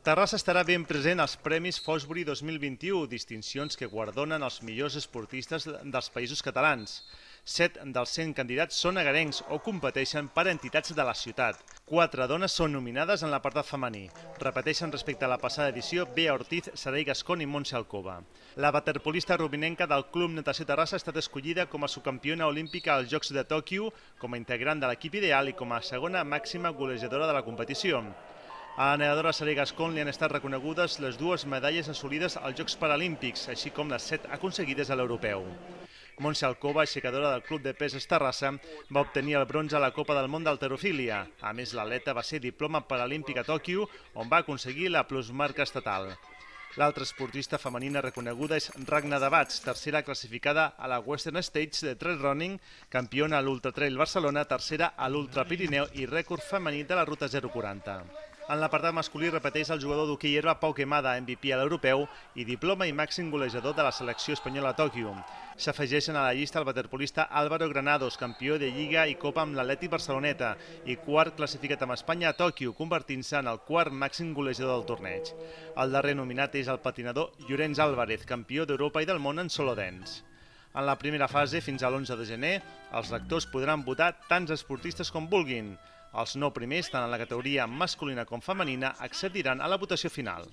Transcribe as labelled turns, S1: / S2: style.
S1: Terrassa estarà ben present als Premis Fosbury 2021, distincions que guardonen els millors esportistes dels països catalans. Set dels 100 candidats són agarencs o competeixen per entitats de la ciutat. Quatre dones són nominades en l'apartat femení. Repeteixen respecte a la passada edició Bea Ortiz, Saray Gascon i Montse Alcova. La waterpolista rubinenca del Club Natació Terrassa ha estat escollida com a subcampiona olímpica als Jocs de Tòquio, com a integrant de l'equip ideal i com a segona màxima golejadora de la competició. A la nedadora Sari Gascon li han estat reconegudes les dues medalles assolides als Jocs Paralímpics, així com les set aconseguides a l'europeu. Montse Alcova, aixecadora del Club de Pes Estarrassa, va obtenir el bronze a la Copa del Món d'Alterofília. A més, l'atleta va ser diploma paralímpic a Tòquio, on va aconseguir la plusmarca estatal. L'altra esportista femenina reconeguda és Ragna Dabats, tercera classificada a la Western States de Trail Running, campiona a l'Ultra Trail Barcelona, tercera a l'Ultra Pirineu i rècord femení de la Ruta 040. En l'apartat masculí repeteix el jugador d'hoquei herba Pau Quemada, MVP a l'europeu i diploma i màxim golejador de la selecció espanyola a Tòquio. S'afegeixen a la llista el waterpolista Álvaro Granados, campió de Lliga i Copa amb l'Atleti Barceloneta i quart classificat amb Espanya a Tòquio, convertint-se en el quart màxim golejador del torneig. El darrer nominat és el patinador Llorenç Álvarez, campió d'Europa i del món en solo dance. En la primera fase, fins a l'11 de gener, els lectors podran votar tants esportistes com vulguin. Els nou primers, tant en la categoria masculina com femenina, accediran a la votació final.